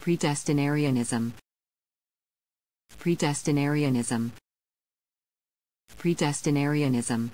Predestinarianism. Predestinarianism. Predestinarianism.